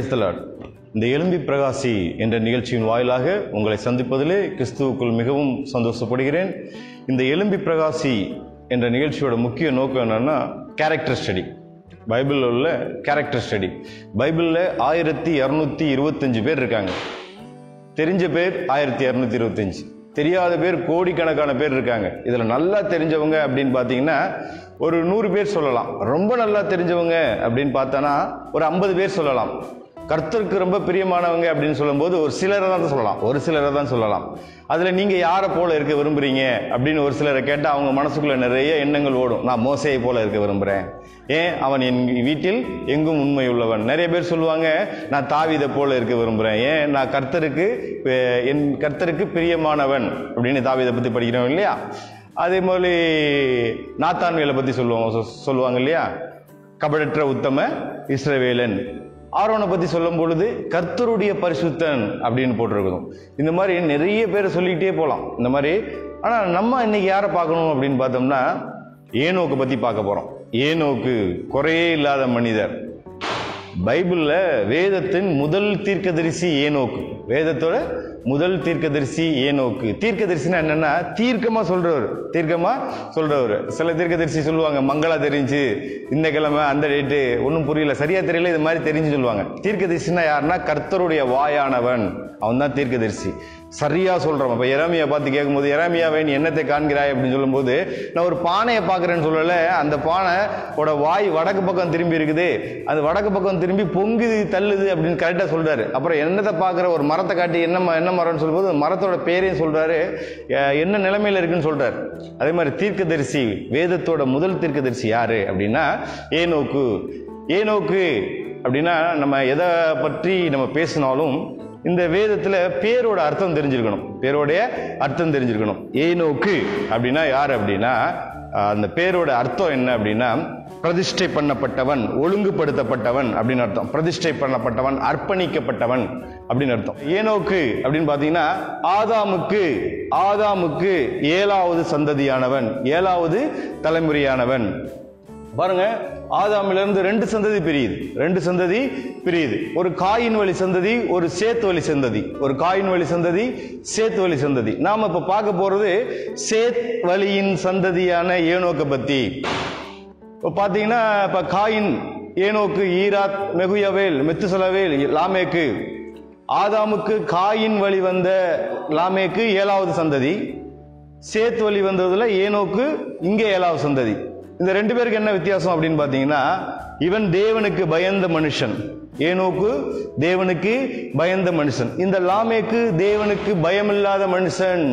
கிரைஸ்தலாட் இந்த எலும்பி பிரகாசி என்ற நிகழ்ச்சியின் வாயிலாக உங்களை சந்திப்பதிலே கிறிஸ்துவுக்குள் மிகவும் சந்தோஷப்படுகிறேன். இந்த எலும்பி பிரகாசி என்ற நிகழ்ச்சியோட முக்கிய நோக்கம் என்னென்னா கேரக்டர் ஸ்டடி பைபிளில் உள்ள கேரக்டர் ஸ்டடி பைபிளில் ஆயிரத்தி இரநூத்தி இருபத்தஞ்சு பேர் இருக்காங்க. தெரிஞ்ச பேர் ஆயிரத்தி இரநூத்தி இருபத்தஞ்சு. தெரியாத பேர் கோடிக்கணக்கான பேர் இருக்காங்க. இதில் நல்லா தெரிஞ்சவங்க அப்படின்னு பார்த்தீங்கன்னா ஒரு நூறு பேர் சொல்லலாம். ரொம்ப நல்லா தெரிஞ்சவங்க அப்படின்னு பார்த்தோன்னா ஒரு ஐம்பது பேர் சொல்லலாம். கர்த்தருக்கு ரொம்ப பிரியமானவங்க அப்படின்னு சொல்லும்போது ஒரு சிலரை தான் சொல்லலாம். ஒரு சிலரை தான் சொல்லலாம். அதில் நீங்கள் யாரை போல இருக்க விரும்புகிறீங்க அப்படின்னு ஒரு சிலரை கேட்டால் அவங்க மனசுக்குள்ளே நிறைய எண்ணங்கள் ஓடும். நான் மோசையை போல இருக்க விரும்புகிறேன் ஏன்? அவன் என் வீட்டில் எங்கும் உண்மை உள்ளவன். நிறைய பேர் சொல்லுவாங்க நான் தாவிதை போல இருக்க விரும்புகிறேன் ஏன்? நான் கர்த்தருக்கு என் கர்த்தருக்கு பிரியமானவன். அப்படின்னு தாவிதை பற்றி படிக்கிறோம் இல்லையா? அதே மாதிரி நாத்தான்வேலை பற்றி சொல்லுவாங்க சொ- சொல்லுவாங்க இல்லையா? கபடற்ற உத்தம இஸ்ரவேலன். ஆரோனை பற்றி சொல்லும் பொழுது கர்த்தருடைய பரிசுத்தன் அப்படின்னு போட்டிருக்கணும். இந்த மாதிரி நிறைய பேர் சொல்லிக்கிட்டே போகலாம் இந்த மாதிரி ஆனால் நம்ம இன்னைக்கு யாரை பார்க்கணும் அப்படின்னு பார்த்தோம்னா ஏனோக்கு பற்றி பார்க்க போகிறோம் ஏனோக்கு குறையே இல்லாத மனிதர். பைபிளில் வேதத்தின் முதல் தீர்க்கதரிசி ஏனோக்கு. வேதத்தோட முதல் தீர்க்கதரிசி ஏனோக்கு. தீர்க்கதரிசினா என்னன்னா தீர்க்கமாக சொல்கிறவர் தீர்க்கமாக சொல்கிறவர் சில தீர்க்கதரிசி சொல்லுவாங்க மங்களா தெரிஞ்சு இந்த கிழமை அந்த டேட்டு ஒன்றும் புரியல. சரியாக தெரியல இது மாதிரி தெரிஞ்சு சொல்லுவாங்க. தீர்க்கதரிசினா யாருன்னா கர்த்தருடைய வாயானவன். அவன் தான் தீர்க்கதரிசி. சரியாக சொல்கிறோம் இப்போ எராமியா பார்த்து கேட்கும்போது எராமியாவே நீ என்னத்தை காண்கிறாய்? அப்படின்னு சொல்லும்போது நான் ஒரு பானையை பார்க்குறேன்னு சொல்லலை. அந்த பானையோட வாய் வடக்கு பக்கம் திரும்பி இருக்குது. அது வடக்கு பக்கம் திரும்பி பொங்குது தள்ளுது அப்படின்னு கரெக்டாக சொல்கிறாரு அப்புறம் என்னத்தை பார்க்குற ஒரு மரத்தை காட்டி என்ன ம- என்ன மரம்னு சொல்லும்போது மரத்தோட பேரையும் சொல்கிறாரு என்ன நிலைமையில் இருக்குன்னு சொல்கிறார் அதே மாதிரி தீர்க்கதரிசி வேதத்தோட முதல் தீர்க்கதரிசி யார் அப்படின்னா ஏனோக்கு. ஏனோக்கு அப்படின்னா நம்ம எதை பற்றி நம்ம பேசினாலும் இந்த வேதத்தில் பேரோட அர்த்தம் தெரிஞ்சிருக்கணும். பேரோடைய அர்த்தம் தெரிஞ்சிருக்கணும். ஏனோக்கு அப்படின்னா யார் அப்படின்னா அந்த பேரோட அர்த்தம் என்ன அப்படின்னா பிரதிஷ்டை பண்ணப்பட்டவன் ஒழுங்குபடுத்தப்பட்டவன் அப்படின்னு அர்த்தம். பிரதிஷ்டை பண்ணப்பட்டவன் அர்ப்பணிக்கப்பட்டவன் அப்படின்னு அர்த்தம். ஏனோக்கு அப்படின்னு பார்த்தீங்கன்னா ஆதாமுக்கு ஆதாமுக்கு ஏழாவது சந்ததியானவன் ஏழாவது தலைமுறையானவன். பாருங்க ஆதாமிலிருந்து ரெண்டு சந்ததி பிரியுது. ரெண்டு சந்ததி பிரியுது. ஒரு காயின் வழி சந்ததி ஒரு சேத்து வழி சந்ததி. ஒரு காயின் வழி சந்ததி சேத்து வழி சந்ததி. நாம இப்ப பார்க்க போறது சேத் வழியின் சந்ததியான ஏனோக்க பத்தி. இப்போ பார்த்தீங்கன்னா இப்போ காயின் ஏனோக்கு ஈராத் மெகுயவேல் மெத்துசலவேல் லாமேக்கு. ஆதாமுக்கு காயின் வழி வந்த லாமேக்கு ஏழாவது சந்ததி. சேத் வழி வந்ததுல ஏனோக்கு இங்கே ஏழாவது சந்ததி. இந்த ரெண்டு பேருக்கு என்ன வித்தியாசம் அப்படின்னு பார்த்தீங்கன்னா இவன் தேவனுக்கு பயந்த மனுஷன். ஏனோக்கு தேவனுக்கு பயந்த மனுஷன். இந்த லாமேக்கு தேவனுக்கு பயமில்லாத மனுஷன்.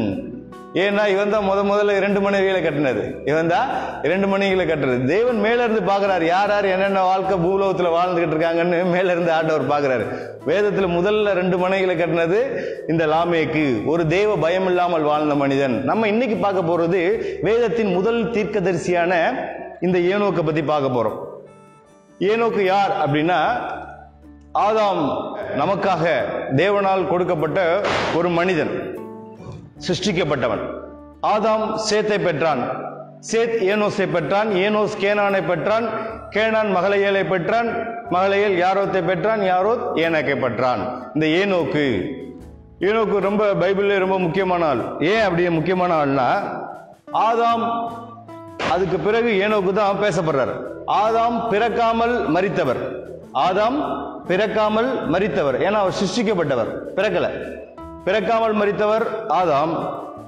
ஏன்னா இவன் தான் முத முதல்ல இரண்டு மனைவிகளை கட்டினது. இவன் தான் இரண்டு மனைவிகளை கட்டுறது தேவன் மேல இருந்து பாக்குறாரு யார் யார் என்னென்ன வாழ்க்கை பூலோகத்தில் வாழ்ந்துகிட்டு இருக்காங்கன்னு மேல இருந்து ஆண்டவர் பாக்குறாரு வேதத்தில் முதல்ல ரெண்டு மனைகளை கட்டினது இந்த லாமேக்கு. ஒரு தேவ பயம் இல்லாமல் வாழ்ந்த மனிதன். நம்ம இன்னைக்கு பார்க்க போறது வேதத்தின் முதல் தீர்க்கதரிசியான இந்த ஏனோக்கை பத்தி பார்க்க போறோம். ஏனோக்கு யார் அப்படின்னா ஆதாம் நமக்காக தேவனால் கொடுக்கப்பட்ட ஒரு மனிதன். சிருஷ்டிக்கப்பட்டவன். ஆதாம் சேத்தை பெற்றான். சேத் ஏனோஸை பெற்றான். ஏனோஸ் கேனானை பெற்றான். கேனான் மகளையலை பெற்றான். மகளையல் யாரோத்தை பெற்றான்? யாரோத்? ஏனாக்கை பெற்றான். இந்த ஏனோக்கு. ஏனோக்கு ரொம்ப பைபிளில் ரொம்ப முக்கியமான ஆள். ஏன் அப்படி முக்கியமான ஆள்னா ஆதாம் அதுக்கு பிறகு ஏனோக்கு தான் பேசப்படுறாரு. ஆதாம் பிறக்காமல் மறித்தவர். ஆதாம் பிறக்காமல் மறித்தவர். ஏன்னா அவர் சிருஷ்டிக்கப்பட்டவர். பிறக்கலை. பிறக்காமல் மறித்தவர் ஆதாம்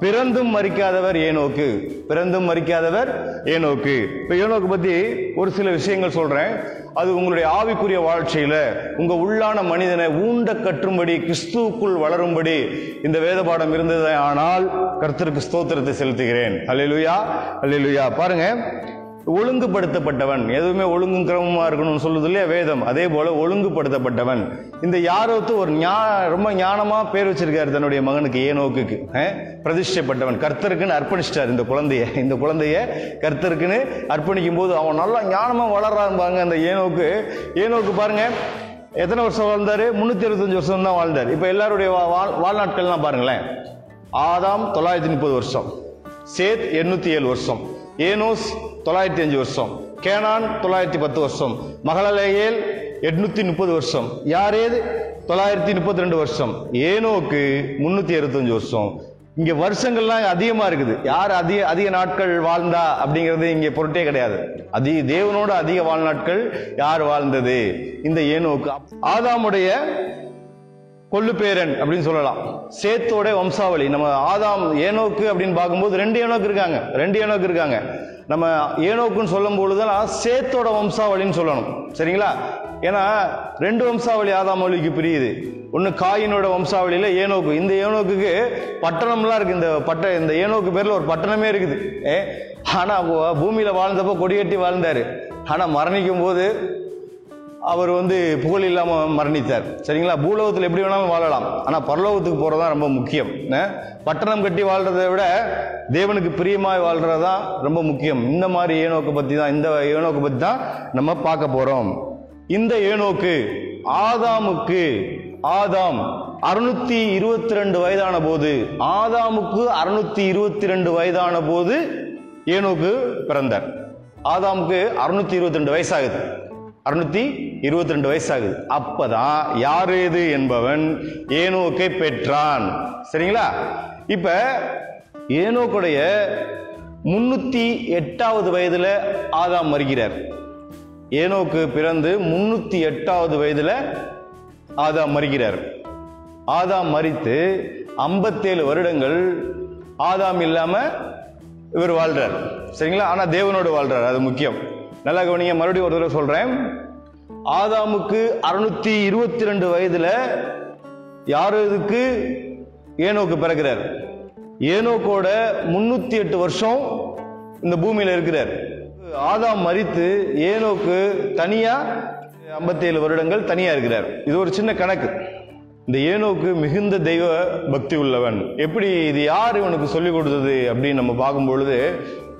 பிறந்தும் மறிக்காதவர் ஏனோக்கு. பிறந்தும் மறிக்காதவர் ஏனோக்கு. இப்போ ஏனோக்கு பற்றி ஒரு சில விஷயங்கள் சொல்கிறேன் அது உங்களுடைய ஆவிக்குரிய வாழ்க்கையில் உங்கள் உள்ளான மனிதனை ஊண்ட கற்றும்படி கிறிஸ்துவுக்குள் வளரும்படி இந்த வேத பாடம் இருந்தது ஆனால் கர்த்தருக்கு ஸ்தோத்திரத்தை செலுத்துகிறேன். அல்லையா அல்லையா பாருங்க. ஒழுங்குபடுத்தப்பட்டவன். எதுவுமே ஒழுங்கும் கிரமமாக இருக்கணும்னு சொல்லுது இல்லையா? வேதம். அதே போல் ஒழுங்குபடுத்தப்பட்டவன். இந்த யாரோத்து ஒரு ஞா ரொம்ப ஞானமாக பேர் வச்சிருக்காரு தன்னுடைய மகனுக்கு ஏனோக்குக்கு. அஹ், பிரதிஷ்டைப்பட்டவன். கர்த்தருக்குன்னு அர்ப்பணிச்சிட்டார் இந்த குழந்தைய. இந்த குழந்தைய கர்த்தருக்குன்னு அர்ப்பணிக்கும் போது அவன் நல்லா ஞானமாக வளர்றான்பாங்க அந்த ஏனோக்கு. ஏனோக்கு பாருங்க எத்தனை வருஷம் வாழ்ந்தார்? முந்நூற்றி இருபத்தஞ்சி வருஷம் தான் வாழ்ந்தார். இப்போ எல்லாருடைய வாழ்- வாழ்நாட்கள்லாம் பாருங்களேன். ஆதாம் தொள்ளாயிரத்தி முப்பது வருஷம். சேத் எண்ணூற்றி ஏழு வருஷம். ஏனோஸ் தொள்ளாயிரத்தி அஞ்சு வருஷம் கேனான் தொள்ளாயிரத்தி பத்து வருஷம் மகளலேயேல் எட்நூற்றி முப்பது வருஷம் யாரேது தொள்ளாயிரத்தி முப்பத்தி ரெண்டு வருஷம் ஏனோக்கு முந்நூற்றி அறுபத்தஞ்சு வருஷம். இங்கே வருஷங்கள்லாம் அதிகமாக இருக்குது. யார் அதிக அதிக நாட்கள் வாழ்ந்தா அப்படிங்கிறது இங்கே பொருட்டே கிடையாது. அதிக தேவனோட அதிக வாழ்நாட்கள் யார் வாழ்ந்தது? இந்த ஏனோக்கு. ஆதாமுடைய கொள்ளு பேரன் அப்படின்னு சொல்லலாம். சேத்தோட வம்சாவளி. நம்ம ஆதாம் ஏனோக்கு அப்படின்னு பார்க்கும்போது ரெண்டு ஏனோக்கு இருக்காங்க. ரெண்டு ஏனோக்கு இருக்காங்க. நம்ம ஏனோக்குன்னு சொல்லும் பொழுதுதான் சேத்தோட வம்சாவளின்னு சொல்லணும். சரிங்களா? ஏன்னா ரெண்டு வம்சாவளி ஆதாம் மொழிக்கு பிரியுது. ஒன்று காயினோட வம்சாவளியில் ஏனோக்கு. இந்த ஏனோக்குக்கு பட்டணம்லாம் இருக்குது இந்த பட்ட இந்த ஏனோக்கு பேரில் ஒரு பட்டணமே இருக்குது. ஏ பூமியில் வாழ்ந்தப்போ கொடிகட்டி வாழ்ந்தார். ஆனால் மரணிக்கும் போது அவர் வந்து புகழ் இல்லாமல் மரணித்தார். சரிங்களா? பூலோகத்தில் எப்படி வேணாலும் வாழலாம். ஆனால் பரலோகத்துக்கு போறதுதான் ரொம்ப முக்கியம். பட்டணம் கட்டி வாழ்கிறத விட தேவனுக்கு பிரியமாய் வாழ்றதுதான் ரொம்ப முக்கியம். இந்த மாதிரி ஏனோக்கு பற்றி தான் இந்த ஏனோக்கு பற்றி தான் நம்ம பார்க்க போகிறோம் இந்த ஏனோக்கு ஆதாமுக்கு ஆதாம் அறுநூத்தி இருபத்தி ரெண்டு வயதான போது ஆதாமுக்கு அறுநூத்தி இருபத்தி ரெண்டு வயதான போது ஏனோக்கு பிறந்தார். ஆதாமுக்கு அறுநூத்தி இருபத்தி ரெண்டு வயசாகுது. அறுநூத்தி இருபத்தி ரெண்டு வயசாகுது. அப்பதான் யாரேது என்பவன் ஏனோக்கை பெற்றான். சரிங்களா? இப்ப ஏனோக்குடைய முன்னூத்தி எட்டாவது வயதுல ஆதாம் மறுகிறார் ஏனோக்கு பிறந்து முன்னூத்தி எட்டாவது வயதுல ஆதாம் மறுகிறார் ஆதாம் மறித்து ஐம்பத்தேழு வருடங்கள் ஆதாம் இல்லாம இவர் வாழ்றார். சரிங்களா? ஆனா தேவனோடு வாழ்றார் அது முக்கியம். நல்லா கவனிங்க மறுபடியும் ஒரு தடவை சொல்றேன். ஆதாமுக்கு அறுநூத்தி இருபத்தி ரெண்டு வயதுல யாரு இதுக்கு ஏனோக்கு பிறக்கிறார். ஏனோக்கோட முன்னூத்தி எட்டு வருஷம் இந்த பூமியில இருக்கிறார். ஆதாம் மரித்து ஏனோக்கு தனியா 57 வருடங்கள் தனியா இருக்கிறார். இது ஒரு சின்ன கணக்கு. இந்த ஏனோக்கு மிகுந்த தெய்வ பக்தி உள்ளவன். எப்படி இது யார் இவனுக்கு சொல்லிக் கொடுத்தது அப்படின்னு நம்ம பார்க்கும் பொழுது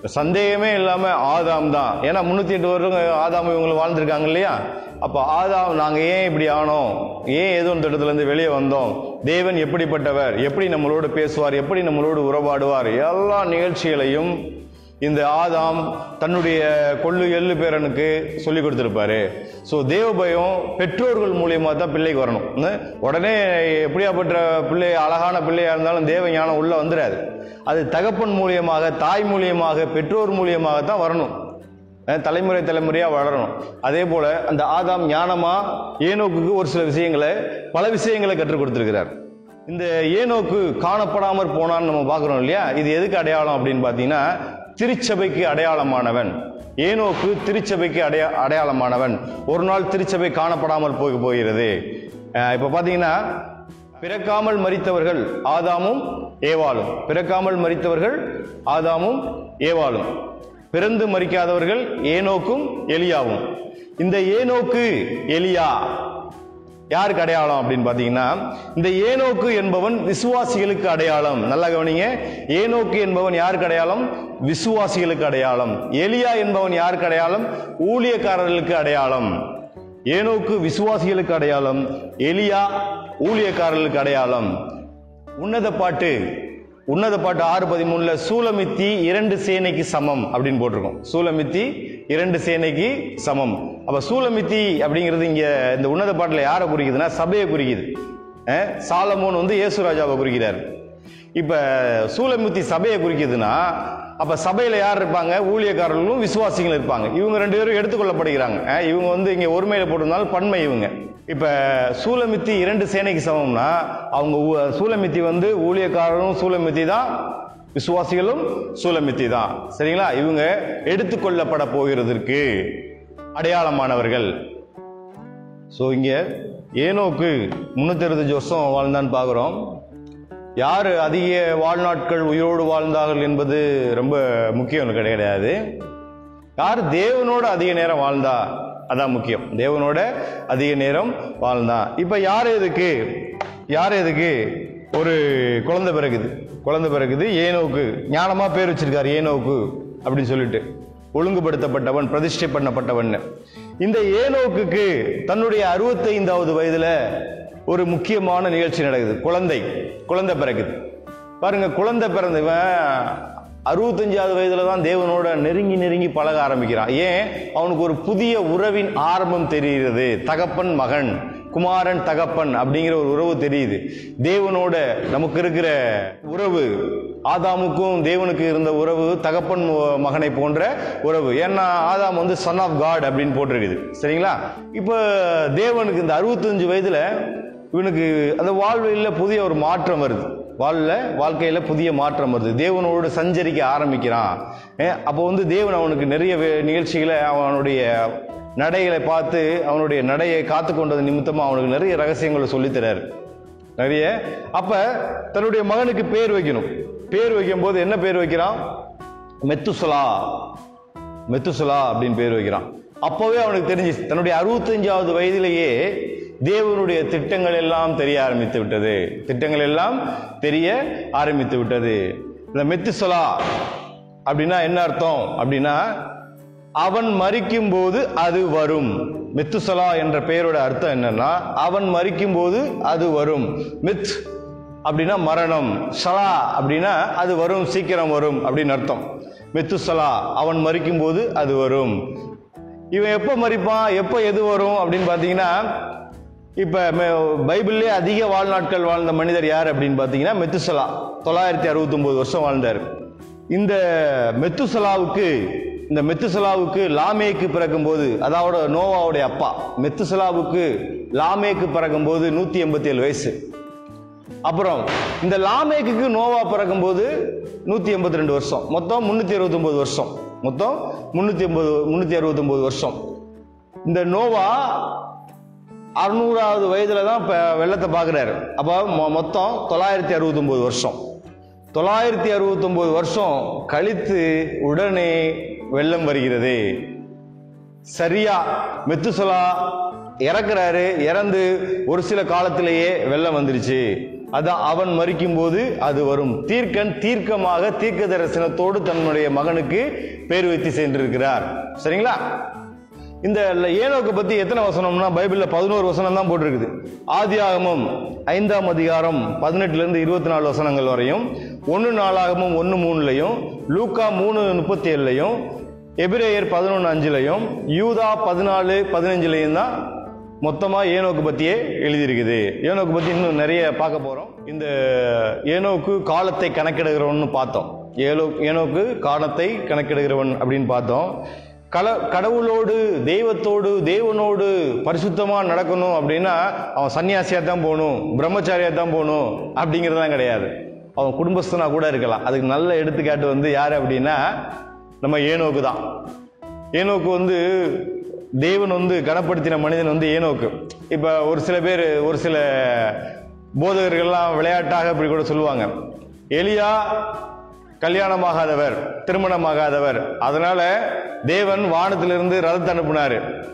சந்தேகமே இல்லாம ஆதாம் தான். ஏன்னா முன்னூத்தி எட்டு வருடம் ஆதாம் இவங்க வாழ்ந்துருக்காங்க இல்லையா? அப்ப ஆதாம் நாங்க ஏன் இப்படி ஆனோம்? ஏன் ஏதோ ஒரு இடத்துல இருந்து வெளியே வந்தோம்? தேவன் எப்படிப்பட்டவர்? எப்படி நம்மளோடு பேசுவார்? எப்படி நம்மளோடு உறவாடுவார்? எல்லா நிகழ்ச்சிகளையும் இந்த ஆதாம் தன்னுடைய கொள்ளு எள்ளு பேரனுக்கு சொல்லி கொடுத்துருப்பாரு. ஸோ தேவ பயம் பெற்றோர்கள் மூலியமாக தான் பிள்ளைக்கு வரணும். உடனே எப்படியாப்பட்ட பிள்ளை அழகான பிள்ளையாக இருந்தாலும் தேவ ஞானம் உள்ளே வந்துடாது அது தகப்பன் மூலியமாக தாய் மூலியமாக பெற்றோர் மூலியமாக தான் வரணும். தலைமுறை தலைமுறையாக வளரணும். அதே போல் அந்த ஆதாம் ஞானமாக ஏனோக்குக்கு ஒரு சில விஷயங்களை பல விஷயங்களை கற்றுக் கொடுத்துருக்கிறார். இந்த ஏனோக்கு காணப்படாமற் போனான்னு நம்ம பார்க்குறோம் இல்லையா? இது எதுக்கு அடையாளம் அப்படின்னு பார்த்தீங்கன்னா திருச்சபைக்கு அடையாளமானவன். ஏனோக்கு திருச்சபைக்கு அடைய அடையாளமானவன். ஒரு நாள் திருச்சபை காணப்படாமல் போக போகிறது. இப்போ பார்த்தீங்கன்னா பிறக்காமல் மறித்தவர்கள் ஆதாமும் ஏவாளும். பிறக்காமல் மரித்தவர்கள் ஆதாமும் ஏவாளும். பிறந்து மறிக்காதவர்கள் ஏனோக்கும் எலியாவும். இந்த ஏனோக்கு எலியா யாருக்கு அடையாளம் அப்படின்னு பார்த்தீங்கன்னா இந்த ஏனோக்கு என்பவன் விசுவாசிகளுக்கு அடையாளம். நல்லா கவனிங்க. ஏனோக்கு என்பவன் யாருக்கு அடையாளம்? விசுவாசிகளுக்கு அடையாளம். எலியா என்பவன் யாருக்கு அடையாளம்? ஊழியக்காரர்களுக்கு அடையாளம். ஏனோக்கு விசுவாசிகளுக்கு அடையாளம். எலியா ஊழியக்காரர்களுக்கு அடையாளம். உன்னத பாட்டு. உன்னத பாட்டு ஆறு பதிமூணுல சூலமித்தி இரண்டு சேனைக்கு சமம் அப்படின்னு போட்டிருக்கோம். சூலமித்தி இரண்டு சேனைக்கு சமம். அப்ப சூலமித்தி அப்படிங்கிறது இங்க இந்த உன்னத பாட்டில் யாரை குறிக்குதுன்னா சபையை குறிக்குது. சாலமோன் வந்து இயேசு ராஜாவை குறிக்கிறார். இப்ப சூலமித்தி சபையை குறிக்குதுன்னா அப்ப சபையில யார் இருப்பாங்க? ஊழியக்காரர்களும் விசுவாசிகள் இருப்பாங்க. இவங்க ரெண்டு பேரும் எடுத்துக்கொள்ளப்படுகிறாங்க. இவங்க வந்து இங்க ஒருமையில போட்டிருந்தாலும் பன்மை இவங்க. இப்ப சூலமித்தி இரண்டு சேனைக்கு சமம்னா அவங்க ஊ- சூலமித்தி வந்து ஊழியக்காரரும் சூலமித்தி தான் விசுவாசிகளும் சூலமித்தி தான். சரிங்களா? இவங்க எடுத்துக்கொள்ளப்பட போகிறதற்கு அடையாளமானவர்கள். ஸோ இங்க ஏனோக்கு முன்னூத்தி அறுபத்தஞ்சு வருஷம் வாழ்ந்தான்னு பார்க்குறோம். யார் அதிக வாழ்நாட்கள் உயிரோடு வாழ்ந்தார்கள் என்பது ரொம்ப முக்கியம் கிடையாது. யார் தேவனோட அதிக நேரம் வாழ்ந்தா அதான் முக்கியம். தேவனோட அதிக நேரம் வாழ்ந்தா. இப்போ யார் எதுக்கு யார் எதுக்கு? ஒரு குழந்தை பிறகுது. குழந்தை பிறகுது ஏனோக்கு ஞானமாக பேர் வச்சிருக்காரு ஏனோக்கு அப்படின்னு சொல்லிட்டு. ஒழுங்குபடுத்தப்பட்டவன் பிரதிஷ்டை பண்ணப்பட்டவன். இந்த ஏனோக்குக்கு தன்னுடைய அறுபத்தைந்தாவது வயதில் ஒரு முக்கியமான நிகழ்ச்சி நடக்குது. குழந்தை குழந்தை பிறகுது பாருங்க குழந்தை பிறந்தவன் அறுபத்தஞ்சாவது வயதுல தான் தேவனோட நெருங்கி நெருங்கி பழக ஆரம்பிக்கிறான். ஏன்? அவனுக்கு ஒரு புதிய உறவின் ஆரம்பம் தெரிகிறது. தகப்பன் மகன் குமாரன் தகப்பன் அப்படிங்கிற ஒரு உறவு தெரியுது. தேவனோட நமக்கு இருக்கிற உறவு ஆதாமுக்கும் தேவனுக்கு இருந்த உறவு தகப்பன் மகனை போன்ற உறவு. ஏன்னா ஆதாம் வந்து சன் ஆஃப் காட் அப்படின்னு போட்டிருக்குது. சரிங்களா? இப்போ தேவனுக்கு இந்த அறுபத்தஞ்சு வயதுல இவனுக்கு அந்த வாழ்வில் புதிய ஒரு மாற்றம் வருது. வாழ்வில் வாழ்க்கையில் புதிய மாற்றம் வருது. தேவனோடு சஞ்சரிக்க ஆரம்பிக்கிறான். அப்போ வந்து தேவன் அவனுக்கு நிறைய வே- நிகழ்ச்சிகளை அவனுடைய நடைகளை பார்த்து அவனுடைய நடையை காத்து கொண்டது நிமித்தமாக அவனுக்கு நிறைய ரகசியங்களை சொல்லித்தராரு. நிறைய. அப்போ தன்னுடைய மகனுக்கு பேர் வைக்கணும். பேர் வைக்கும்போது என்ன பேர் வைக்கிறான்? மெத்துசலா. மெத்துசலா அப்படின்னு பேர் வைக்கிறான். அப்போவே அவனுக்கு தெரிஞ்சு தன்னுடைய அறுபத்தஞ்சாவது வயதிலேயே தேவனுடைய திட்டங்கள் எல்லாம் தெரிய ஆரம்பித்து விட்டது. திட்டங்கள் எல்லாம் தெரிய ஆரம்பித்து விட்டது. இந்த மெத்துசலா அப்படின்னா என்ன அர்த்தம்? அப்படின்னா அவன் மறிக்கும் போது அது வரும். மெத்துசலா என்ற பெயரோட அர்த்தம் என்னன்னா அவன் மறிக்கும் போது அது வரும். மித் அப்படின்னா மரணம். சலா அப்படின்னா அது வரும் சீக்கிரம் வரும் அப்படின்னு அர்த்தம். மெத்துசலா அவன் மறிக்கும் போது அது வரும். இவன் எப்போ மறிப்பான் எப்போ எது வரும் அப்படின்னு பார்த்தீங்கன்னா இப்போ பைபிள்லேயே அதிக வாழ்நாட்கள் வாழ்ந்த மனிதர் யார் அப்படின்னு பார்த்தீங்கன்னா மெத்துசலா. தொள்ளாயிரத்தி அறுபத்தொம்போது வருஷம் வாழ்ந்தார். இந்த மெத்துசலாவுக்கு இந்த மெத்துசலாவுக்கு லாமேக்கு பிறக்கும்போது அதாவது நோவாவுடைய அப்பா மெத்துசலாவுக்கு லாமேக்கு பிறக்கும்போது நூற்றி எண்பத்தி ஏழு வயசு. அப்புறம் இந்த லாமேக்கு நோவா பிறக்கும்போது நூற்றி எண்பத்தி ரெண்டு வருஷம். மொத்தம் முந்நூற்றி அறுபத்தொம்போது வருஷம். மொத்தம் முந்நூற்றி எண்பது முந்நூற்றி அறுபத்தொம்போது வருஷம். இந்த நோவா அறுநூறாவது வயதில் தான் இப்போ வெள்ளத்தை பார்க்குறாரு. அப்போ மொ- மொத்தம் தொள்ளாயிரத்தி அறுபத்தொம்போது வருஷம். தொள்ளாயிரத்தி அறுபத்தொம்போது வருஷம் கழித்து உடனே வெள்ளம் வருகிறது. சரியா மெத்துசலா இறக்குறாரு இறந்து ஒரு சில காலத்திலேயே வெள்ளம் வந்துருச்சு. அதான் அவன் மறிக்கும் போது அது வரும். தீர்க்கன் தீர்க்கமாக தீர்க்க தரிசனத்தோடு தன்னுடைய மகனுக்கு பேர் வைத்து சென்றிருக்கிறார். சரிங்களா? இந்த ஏனோக்கு பற்றி எத்தனை வசனம்னா பைபிளில் பதினோரு வசனம் தான் போட்டிருக்குது. ஆதியாகமம் ஐந்தாம் அதிகாரம் பதினெட்டுலேருந்து இருபத்தி நாலு வசனங்கள் வரையும் ஒன்று நாளாகமும் ஒன்று மூணுலையும் லூக்கா மூணு முப்பத்தி ஏழுலையும் எபிரேயர் பதினொன்று அஞ்சுலையும் யூதா பதினாலு பதினஞ்சுலையும் தான் மொத்தமாக ஏனோக்கு பற்றியே எழுதியிருக்குது. ஏனோக்கு பற்றி இன்னும் நிறைய பார்க்க போகிறோம் இந்த ஏனோக்கு காலத்தை கணக்கிடுகிறவன் பார்த்தோம். ஏலோ ஏனோக்கு காலத்தை கணக்கெடுகிறவன் அப்படின்னு பார்த்தோம். கல கடவுளோடு தெய்வத்தோடு தேவனோடு பரிசுத்தமாக நடக்கணும் அப்படின்னா அவன் சன்னியாசியாக தான் போகணும் பிரம்மச்சாரியாக தான் போகணும் அப்படிங்கிறதுலாம் கிடையாது. அவன் குடும்பஸ்தனாக கூட இருக்கலாம். அதுக்கு நல்ல எடுத்துக்காட்டு வந்து யார் அப்படின்னா நம்ம ஏனோக்கு தான். ஏனோக்கு வந்து தேவன் வந்து கனப்படுத்தின மனிதன் வந்து ஏனோக்கு. இப்போ ஒரு சில பேர் ஒரு சில போதகர்கள்லாம் விளையாட்டாக இப்படி கூட சொல்லுவாங்க. எலியா கல்யாணமாகாதவர் திருமணமாகாதவர். அதனால தேவன் வானத்திலிருந்து ரதத்தை அனுப்புனாரு.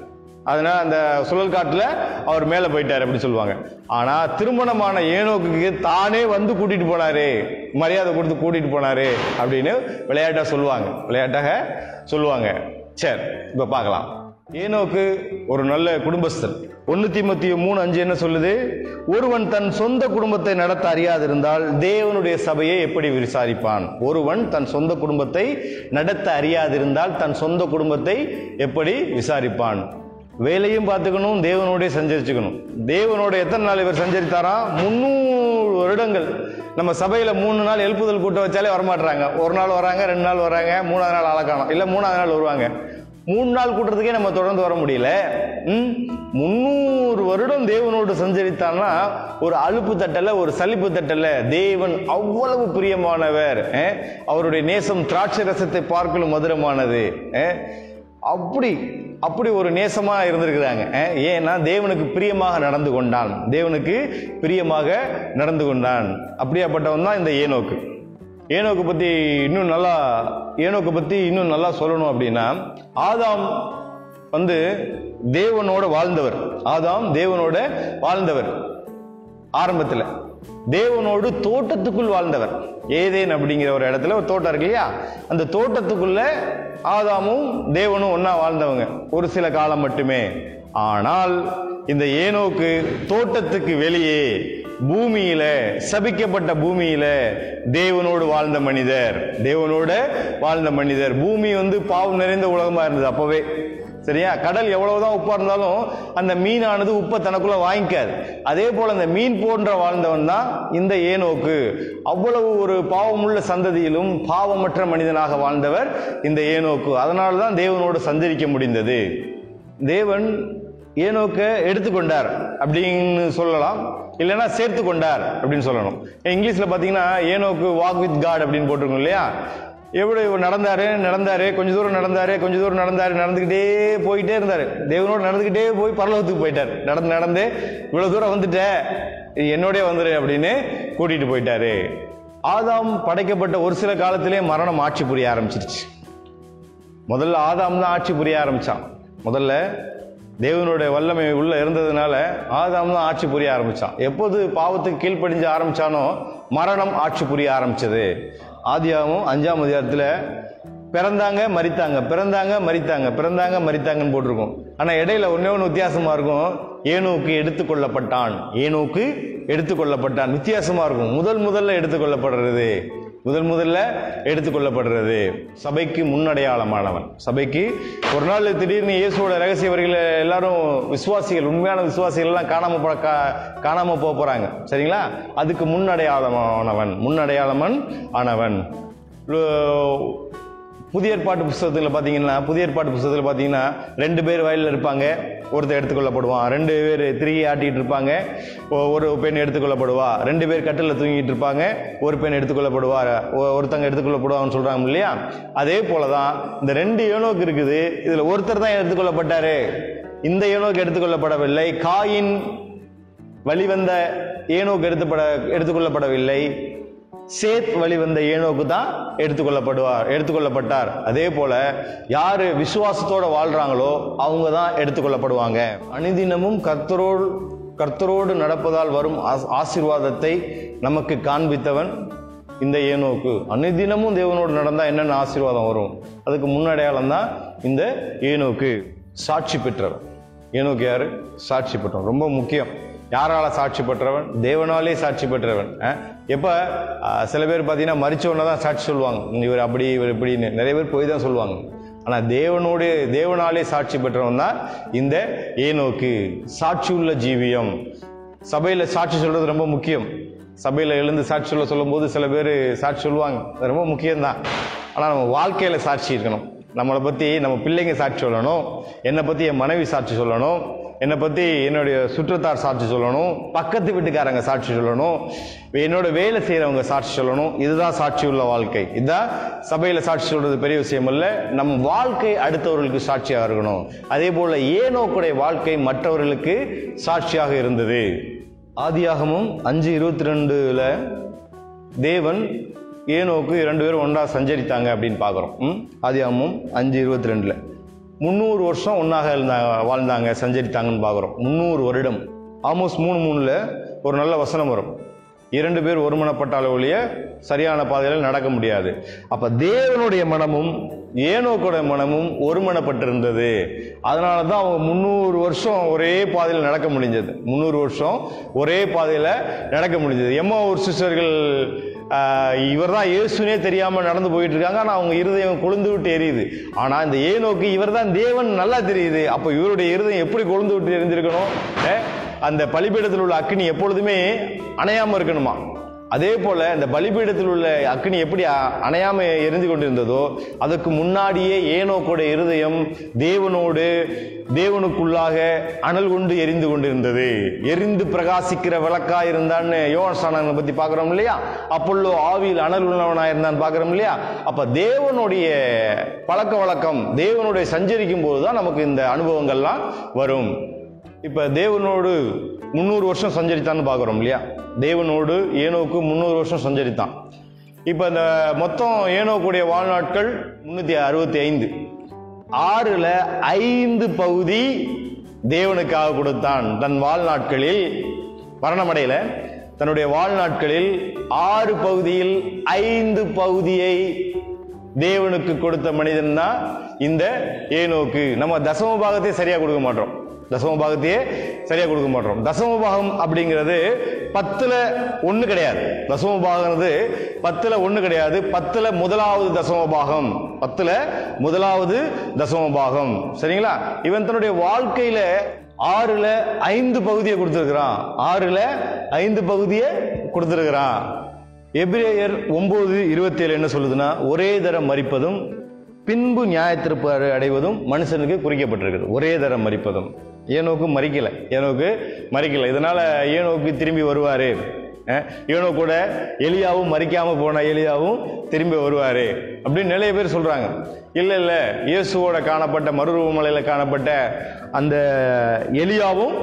அதனால் அந்த சுழல் காட்டில் அவர் மேலே போயிட்டார் அப்படி சொல்லுவாங்க. ஆனால் திருமணமான ஏனோக்கு தானே வந்து கூட்டிகிட்டு போனாரு. மரியாதை கொடுத்து கூட்டிகிட்டு போனாரு அப்படின்னு விளையாட்டாக சொல்லுவாங்க. விளையாட்டாக சொல்லுவாங்க. சரி இப்போ பார்க்கலாம். ஏனோக்கு ஒரு நல்ல குடும்பஸ்தர் ஒன்னு தீமத்தி மூணு அஞ்சு என்ன சொல்லுது? ஒருவன் தன் சொந்த குடும்பத்தை நடத்த அறியாதிருந்தால் தேவனுடைய சபையை எப்படி விசாரிப்பான்? ஒருவன் தன் சொந்த குடும்பத்தை நடத்த அறியாதிருந்தால் தன் சொந்த குடும்பத்தை எப்படி விசாரிப்பான்? வேலையும் பார்த்துக்கணும் தேவனோடைய சஞ்சரிச்சுக்கணும். தேவனோட எத்தனை நாள் இவர் சஞ்சரித்தாரா? முந்நூறு வருடங்கள். நம்ம சபையில் மூணு நாள் எழுப்புதல் கூட்டம் வச்சாலே வரமாட்டுறாங்க ஒரு நாள் வராங்க ரெண்டு நாள் வராங்க மூணாவது நாள் அழகானோம் இல்லை மூணாவது நாள் வருவாங்க. மூணு நாள் கூட்டத்துக்கே நம்ம தொடர்ந்து வர முடியல. ம்? முந்நூறு வருடம் தேவனோடு சஞ்சரித்தான்னா ஒரு அலுப்பு தட்டல ஒரு சலிப்பு தட்டல தேவன் அவ்வளவு பிரியமானவர். அவருடைய நேசம் திராட்சை ரசத்தை பார்க்கலும் மதுரமானது. அப்படி அப்படி ஒரு நேசமாக இருந்திருக்கிறாங்க. ஏன்னா தேவனுக்கு பிரியமாக நடந்து கொண்டான். தேவனுக்கு பிரியமாக நடந்து கொண்டான். அப்படியாப்பட்டவன் தான் இந்த ஏனோக்கு. ஏனோக்கு பற்றி இன்னும் நல்லா ஏனோக்கு பற்றி இன்னும் நல்லா சொல்லணும் அப்படின்னா ஆதாம் வந்து தேவனோட வாழ்ந்தவர். ஆதாம் தேவனோட வாழ்ந்தவர். ஆரம்பத்தில். தேவனோடு தோட்டத்துக்குள் வாழ்ந்தவர். ஏதேன் அப்படிங்கிற ஒரு இடத்துல ஒரு தோட்டம் இருக்கு இல்லையா? அந்த தோட்டத்துக்குள்ள ஆதாமும் தேவனும் ஒன்றா வாழ்ந்தவங்க. ஒரு சில காலம் மட்டுமே. ஆனால் இந்த ஏனோக்கு தோட்டத்துக்கு வெளியே பூமியில சபிக்கப்பட்ட பூமியில தேவனோடு வாழ்ந்த மனிதர். தேவனோட வாழ்ந்த மனிதர். பூமி வந்து பாவம் நிறைந்த உலகமா இருந்தது அப்பவே. சரியா? கடல் எவ்வளவுதான் உப்பா இருந்தாலும் அந்த மீனானது உப்பை தனக்குள்ள வாங்கிக்காது. அதே போல அந்த மீன் போன்ற வாழ்ந்தவன் தான் இந்த ஏனோக்கு. அவ்வளவு ஒரு பாவமுள்ள சந்ததியிலும் பாவமற்ற மனிதனாக வாழ்ந்தவர் இந்த ஏனோக்கு. அதனால தான் தேவனோடு சந்தரிக்க முடிந்தது. தேவன் ஏனோக்க எடுத்துக்கொண்டார். அப்படின்னு சொல்லலாம். இல்லைன்னா சேர்த்து கொண்டார் அப்படின்னு சொல்லணும். இங்கிலீஷில் பார்த்தீங்கன்னா ஏனோக்கு வாக் வித் காட் அப்படின்னு போட்டிருக்கோம் இல்லையா? எப்படி இவர் நடந்தார் கொஞ்ச தூரம் நடந்தார் கொஞ்ச தூரம் நடந்தார் நடந்துக்கிட்டே போயிட்டே இருந்தார். தேவனோடு நடந்துக்கிட்டே போய் பரலோகத்துக்கு போயிட்டார். நடந்து நடந்து இவ்வளோ தூரம் வந்துட்டேன் என்னோடய வந்துரு அப்படின்னு கூட்டிகிட்டு போயிட்டாரு. ஆதாம் படைக்கப்பட்ட ஒரு சில காலத்திலே மரணம் ஆட்சி புரிய ஆரம்பிச்சிருச்சு. முதல்ல ஆதாம் தான் ஆட்சி புரிய ஆரம்பித்தான் முதல்ல தேவனுடைய வல்லமை உள்ள இருந்ததுனால ஆதாம் தான் ஆட்சி புரிய ஆரம்பிச்சான். எப்போது பாவத்துக்கு கீழ்ப்படிஞ்சு ஆரம்பிச்சானோ மரணம் ஆட்சி புரிய ஆரம்பிச்சது. ஆதியாகவும் அஞ்சாம் அதிகாரத்தில் பிறந்தாங்க மறித்தாங்க பிறந்தாங்க மறித்தாங்க பிறந்தாங்க மறித்தாங்கன்னு போட்டிருக்கோம். ஆனால் இடையில ஒன்னே ஒன்று வித்தியாசமா இருக்கும். ஏனோக்கு எடுத்துக்கொள்ளப்பட்டான் ஏனோக்கு எடுத்துக்கொள்ளப்பட்டான் வித்தியாசமா இருக்கும். முதல் முதல்ல எடுத்துக்கொள்ளப்படுறது முதன் முதல்ல எடுத்துக்கொள்ளப்படுறது. சபைக்கு முன்னடையாளமானவன். சபைக்கு ஒரு நாள் திடீர்னு இயேசுவோட ரகசிய வரிகளை எல்லாரும் விசுவாசிகள் உண்மையான விசுவாசிகள் எல்லாம் காணாம போ கா- காணாம போக போறாங்க. சரிங்களா? அதுக்கு முன்னடையாளமானவன் முன்னடையாளமன் ஆனவன். புதிய ஏற்பாட்டு புஸ்தகத்தில் பார்த்தீங்கன்னா புதிய ஏற்பாட்டு புஸ்தகத்தில் பார்த்தீங்கன்னா ரெண்டு பேர் வயலில் இருப்பாங்க. ஒருத்தர் எடுத்துக்கொள்ளப்படுவான். ரெண்டு பேர் திரிகை ஆட்டிகிட்டு இருப்பாங்க. ஒரு பெண் எடுத்துக்கொள்ளப்படுவா. ரெண்டு பேர் கட்டில் தூங்கிட்டு இருப்பாங்க. ஒரு பெண் எடுத்துக்கொள்ளப்படுவா. ஒருத்தங்க எடுத்துக்கொள்ளப்படுவான்னு சொல்கிறாங்க இல்லையா? அதே போல தான் இந்த ரெண்டு ஏனோக்கு இருக்குது. இதில் ஒருத்தர் தான் எடுத்துக்கொள்ளப்பட்டாரு. இந்த ஏனோக்கு எடுத்துக்கொள்ளப்படவில்லை. காயின் வழிவந்த ஏனோக்கு எடுத்துப்பட எடுத்துக்கொள்ளப்படவில்லை. சேத் வழிவந்த ஏனோக்கு தான் எடுத்துக்கொள்ளப்படுவார் எடுத்துக்கொள்ளப்பட்டார். அதே போல யாரு விசுவாசத்தோட வாழ்றாங்களோ அவங்க தான் எடுத்துக்கொள்ளப்படுவாங்க. அனுதினமும் கர்த்தரோடு கர்த்தரோடு நடப்பதால் வரும் ஆஸ்- ஆசீர்வாதத்தை நமக்கு காண்பித்தவன் இந்த ஏனோக்கு. அனுதினமும் தேவனோடு நடந்தா என்னென்ன ஆசீர்வாதம் வரும்? அதுக்கு முன்னடையாளம் தான் இந்த ஏனோக்கு. சாட்சி பெற்றவர். ஏனோக்கு யாரு? சாட்சி பெற்றவர். ரொம்ப முக்கியம். யாரால சாட்சி பெற்றவன்? தேவனாலே சாட்சி பெற்றவன். எப்போ சில பேர் பார்த்தீங்கன்னா மறிச்சவனை தான் சாட்சி சொல்லுவாங்க. இவர் அப்படி இவர் இப்படின்னு. நிறைய பேர் போய் தான் சொல்லுவாங்க. ஆனால் தேவனுடைய தேவனாலே சாட்சி பெற்றவன் தான் இந்த ஏனோக்கு. சாட்சி உள்ள ஜீவியம். சபையில் சாட்சி சொல்றது ரொம்ப முக்கியம். சபையில் எழுந்து சாட்சி சொல்ல சொல்லும்போது சில பேர் சாட்சி சொல்லுவாங்க. அது ரொம்ப முக்கியம்தான். ஆனால் நம்ம வாழ்க்கையில் சாட்சி இருக்கணும். நம்மளை பற்றி நம்ம பிள்ளைங்க சாட்சி சொல்லணும். என்னை பற்றி என் மனைவி சாட்சி சொல்லணும். என்னை பற்றி என்னுடைய சுற்றத்தார் சாட்சி சொல்லணும் பக்கத்து வீட்டுக்காரங்க சாட்சி சொல்லணும் என்னோட வேலை செய்கிறவங்க சாட்சி சொல்லணும் இதுதான் சாட்சி உள்ள வாழ்க்கை. இதுதான் சபையில் சாட்சி சொல்கிறது பெரிய விஷயம் இல்லை நம் வாழ்க்கை அடுத்தவர்களுக்கு சாட்சியாக இருக்கணும். அதே போல் ஏனோக்குடைய வாழ்க்கை மற்றவர்களுக்கு சாட்சியாக இருந்தது. ஆதியாகமும் அஞ்சு இருபத்தி ரெண்டில் தேவன் ஏனோக்கு இரண்டு பேரும் ஒன்றா சஞ்சரித்தாங்க அப்படின்னு பார்க்குறோம். ம்? ஆதியாகமும் அஞ்சு இருபத்தி ரெண்டில் முந்நூறு வருஷம் ஒன்றாக இருந்தாங்க வாழ்ந்தாங்க சஞ்சரித்தாங்கன்னு பார்க்குறோம். முந்நூறு வருடம். ஆல்மோஸ்ட் மூணு மூணில் ஒரு நல்ல வசனம் வரும். இரண்டு பேர் ஒருமனப்பட்டால ஒழிய சரியான பாதையில் நடக்க முடியாது. அப்போ தேவனுடைய மனமும் ஏனோக்கோட மனமும் ஒருமனப்பட்டிருந்தது. அதனால தான் அவங்க முந்நூறு வருஷம் ஒரே பாதையில் நடக்க முடிஞ்சது. முந்நூறு வருஷம் ஒரே பாதையில் நடக்க முடிஞ்சது. எம்மா ஒரு சிஸ்டர்கள் இவர் தான் இயேசுனே தெரியாமல் நடந்து போயிட்டு இருக்காங்க ஆனால் அவங்க இருதயம் கொழுந்து விட்டு எரியுது. ஆனால் இந்த ஏனோக்கு இவர் தான் தேவன் நல்லா தெரியுது. அப்போ இவருடைய இருதயம் எப்படி கொழுந்து விட்டு எரிஞ்சிருக்கணும்? அந்த பலிபீடத்தில் உள்ள அக்னி எப்பொழுதுமே அணையாமல் இருக்கணுமா? அதே போல இந்த பலிபீடத்தில் உள்ள அக்னி எப்படி அணையாம எரிந்து கொண்டிருந்ததோ அதற்கு முன்னாடியே ஏனோக்கோட இருதயம் தேவனோடு தேவனுக்குள்ளாக அனல் கொண்டு எரிந்து கொண்டிருந்தது. எரிந்து பிரகாசிக்கிற விளக்கா இருந்தான்னு யோகஸ்தானங்களை பத்தி பாக்குறோம் இல்லையா? அப்பொல்லோ ஆவியில் அனல் உள்ளவனா இருந்தான்னு பாக்குறோம் இல்லையா? அப்ப தேவனுடைய பழக்க வழக்கம் தேவனுடைய சஞ்சரிக்கும் போதுதான் நமக்கு இந்த அனுபவங்கள்லாம் வரும். இப்போ தேவனோடு முந்நூறு வருஷம் சஞ்சரித்தான்னு பார்க்குறோம் இல்லையா? தேவனோடு ஏனோக்கு முந்நூறு வருஷம் சஞ்சரித்தான். இப்போ இந்த மொத்தம் ஏனோக்குடைய வாழ்நாட்கள் முந்நூற்றி அறுபத்தி ஐந்து ஆறில் ஐந்து பகுதி தேவனுக்காக கொடுத்தான். தன் வாழ்நாட்களில் மரணமடையில தன்னுடைய வாழ்நாட்களில் ஆறு பகுதியில் ஐந்து பகுதியை தேவனுக்கு கொடுத்த மனிதன் தான் இந்த ஏனோக்கு நம்ம தசம பாகத்தை சரியாக கொடுக்க மாட்டோம். தசம பாகத்தையே சரியாக கொடுக்க மாட்டோம். தசம பாகம் அப்படிங்கிறது பத்தில் ஒன்று கிடையாது. தசம பாகங்கிறது பத்தில் ஒன்று கிடையாது. பத்தில் முதலாவது தசம பாகம் பத்தில் முதலாவது தசம பாகம் சரிங்களா? இவன் தன்னுடைய வாழ்க்கையில் ஆறில் ஐந்து பகுதியை கொடுத்துருக்குறான். ஆறில் ஐந்து பகுதியை கொடுத்துருக்குறான். எபிரேயர் ஒம்பது இருபத்தி ஏழு என்ன சொல்லுதுன்னா ஒரே தரம் மறிப்பதும் பின்பு நியாயத்திற்பு அடைவதும் மனுஷனுக்கு குறிக்கப்பட்டிருக்குது. ஒரே தரம் மறிப்பதும். ஏனோக்கு மறிக்கல. ஏனோக்கு மறிக்கல. இதனால ஏனோக்கு திரும்பி வருவார். ஏனோ கூட எலியாவும் மறிக்காமல் போன எலியாவும் திரும்பி வருவார். அப்படின்னு நிறைய பேர் சொல்கிறாங்க இல்லை இல்லை இயேசுவோட காணப்பட்ட மருவமலையில் காணப்பட்ட அந்த எலியாவும்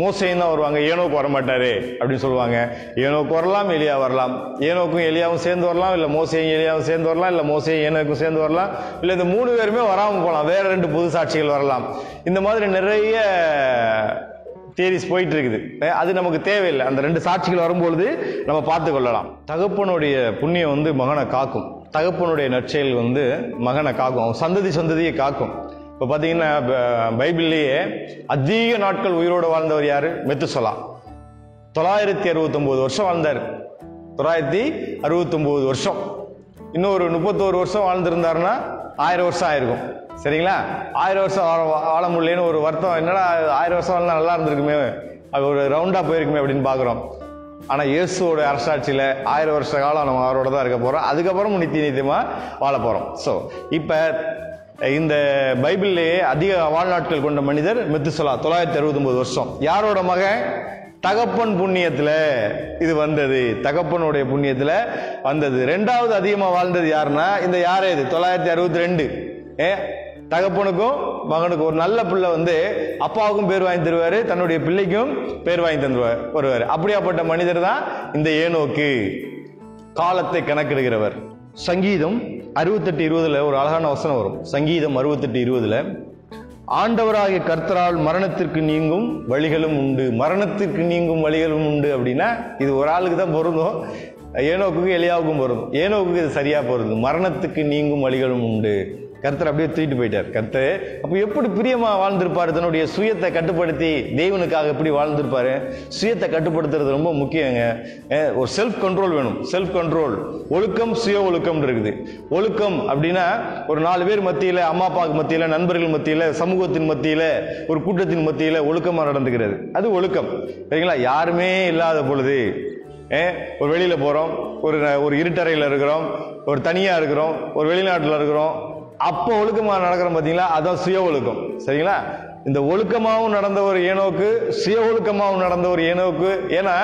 மோசையும் தான் வருவாங்க ஏனோக்கு வரமாட்டாரு அப்படின்னு சொல்லுவாங்க. ஏனோக்கு வரலாம் எலியா வரலாம். ஏனோக்கும் எலியாவும் சேர்ந்து வரலாம் இல்லை மோசையும் எலியாவும் சேர்ந்து வரலாம் இல்லை மோசையும் ஏனோக்கும் சேர்ந்து வரலாம். இல்லை இந்த மூணு பேருமே வராமல் போகலாம் வேற ரெண்டு புது சாட்சிகள் வரலாம். இந்த மாதிரி நிறைய தேரிஸ் போயிட்டு இருக்குது அது நமக்கு தேவையில்லை. அந்த ரெண்டு சாட்சிகள் வரும்பொழுது நம்ம பார்த்து கொள்ளலாம் தகப்பனுடைய புண்ணியம் வந்து மகனை காக்கும். தகப்பனுடைய நற்செயல் வந்து மகனை காக்கும். அவன் சந்ததி சந்ததியை காக்கும். இப்போ பார்த்தீங்கன்னா ப- பைபிள்லேயே அதிக நாட்கள் உயிரோடு வாழ்ந்தவர் யார்? மெத்துசலா. தொள்ளாயிரத்தி அறுபத்தொம்போது வருஷம் வாழ்ந்தார். தொள்ளாயிரத்தி அறுபத்தொம்போது வருஷம். இன்னும் ஒரு முப்பத்தோரு வருஷம் வாழ்ந்திருந்தாருன்னா ஆயிரம் வருஷம் ஆயிருக்கும். சரிங்களா? ஆயிரம் வருஷம் வாழ வாழ முடியலன்னு ஒரு வருத்தம். என்னடா ஆயிரம் வருஷம் வாழ்ந்தா நல்லா இருந்திருக்குமே. அது ஒரு ரவுண்டாக போயிருக்குமே அப்படின்னு பார்க்குறோம் ஆனால் இயேசுவோட அரசாட்சியில் ஆயிரம் வருஷ காலம் நம்ம அவரோட தான் இருக்க போகிறோம் அதுக்கப்புறம் நித்திய நித்தியமாக வாழ போகிறோம் ஸோ இப்போ இந்த பைபிள்லேயே அதிக வாழ்நாட்கள் கொண்ட மனிதர் மெத்துசலா தொள்ளாயிரத்தி அறுபத்தொன்பது வருஷம். யாரோட மகன்? தகப்பன் புண்ணியத்தில் இது வந்தது. தகப்பனுடைய புண்ணியத்தில் வந்தது. ரெண்டாவது அதிகமாக வாழ்ந்தது யாருன்னா இந்த யாரே இது? தொள்ளாயிரத்தி அறுபத்தி ரெண்டு. ஏ தகப்பனுக்கும் மகனுக்கும் ஒரு நல்ல பிள்ளை வந்து அப்பாவுக்கும் பேர் வாங்கி தருவார் தன்னுடைய பிள்ளைக்கும் பேர் வாங்கி தந்துருவார் வருவார். அப்படியாப்பட்ட மனிதர் தான் இந்த ஏனோக்கு. காலத்தை கணக்கிடுகிறவர். சங்கீதம் அறுபத்தெட்டு இருபதுல ஒரு அழகான வசனம் வரும். சங்கீதம் அறுபத்தெட்டு இருபதுல ஆண்டவராகிய கர்த்தரால் மரணத்திற்கு நீங்கும் வழிகளும் உண்டு. மரணத்திற்கு நீங்கும் வழிகளும் உண்டு அப்படின்னா இது ஒரு ஆளுக்கு தான் பொருந்தும். ஏனோக்குக்கு எளியாவுக்கும் பொருந்தும். ஏனோக்குக்கு இது சரியாக பொருந்தும். மரணத்துக்கு நீங்கும் வழிகளும் உண்டு. கர்த்தர் அப்படியே தூக்கிட்டு போயிட்டார். கர்த்தர் அப்போ எப்படி பிரியமாக வாழ்ந்திருப்பார்? தன்னுடைய சுயத்தை கட்டுப்படுத்தி தேவனுக்காக எப்படி வாழ்ந்திருப்பார்? சுயத்தை கட்டுப்படுத்துறது ரொம்ப முக்கியங்க. ஒரு செல்ஃப் கண்ட்ரோல் வேணும். செல்ஃப் கண்ட்ரோல் ஒழுக்கம் சுய ஒழுக்கம் இருக்குது. ஒழுக்கம் அப்படின்னா ஒரு நாலு பேர் மத்தியில் அம்மா அப்பாவுக்கு மத்தியில் நண்பர்கள் மத்தியில் சமூகத்தின் மத்தியில் ஒரு கூட்டத்தின் மத்தியில் ஒழுக்கமாக நடந்துக்கிறது. அது ஒழுக்கம். சரிங்களா? யாருமே இல்லாத பொழுது ஒரு வெளியில் போகிறோம் ஒரு ஒரு இருட்டறையில் இருக்கிறோம். ஒரு தனியாக இருக்கிறோம். ஒரு வெளிநாட்டில் இருக்கிறோம். அப்போ ஒழுக்கமாக நடக்கிறோம் பார்த்தீங்களா அதான் சுய ஒழுக்கம். சரிங்களா? இந்த ஒழுக்கமாகவும் நடந்த ஒரு ஏனோக்கு சுய ஒழுக்கமாகவும் நடந்த ஒரு ஏனோக்கு ஏன்னா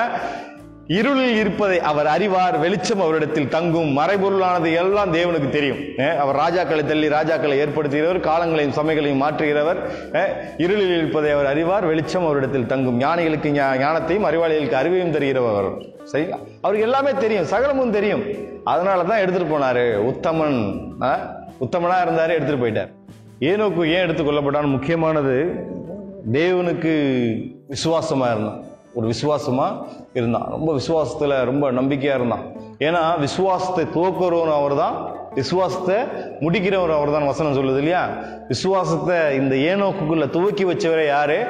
இருளில் இருப்பதை அவர் அறிவார் வெளிச்சம் அவரிடத்தில் தங்கும் மறைபொருளானது எல்லாம் தேவனுக்கு தெரியும். அவர் ராஜாக்களை தள்ளி ராஜாக்களை ஏற்படுத்துகிறவர் காலங்களையும் சமைகளையும் மாற்றுகிறவர் இருளில் இருப்பதை அவர் அறிவார் வெளிச்சம் அவரிடத்தில் தங்கும். ஞானிகளுக்கு ஞானத்தையும் அறிவாளிகளுக்கு அறிவையும் தருகிறவர். சரிங்களா? அவருக்கு எல்லாமே தெரியும் சகலமும் தெரியும். அதனால தான் எடுத்துட்டு போனாரு உத்தமன் உத்தமனாக இருந்தார் எடுத்துகிட்டு எடுத்துட்டு போயிட்டார். ஏனோக்கு ஏன் எடுத்துக்கொள்ளப்பட்டான்னு முக்கியமானது தேவனுக்கு விசுவாசமாக இருந்தான். ஒரு விசுவாசமாக இருந்தான். ரொம்ப விசுவாசத்தில் ரொம்ப நம்பிக்கையாக இருந்தான். ஏன்னா விசுவாசத்தை துவக்கிறவன் அவர் தான் விசுவாசத்தை முடிக்கிறவர் அவர் தான் வசனம் சொல்லுது இல்லையா? விசுவாசத்தை இந்த ஏனோக்குள்ளே துவக்கி வச்சவரே யாரு?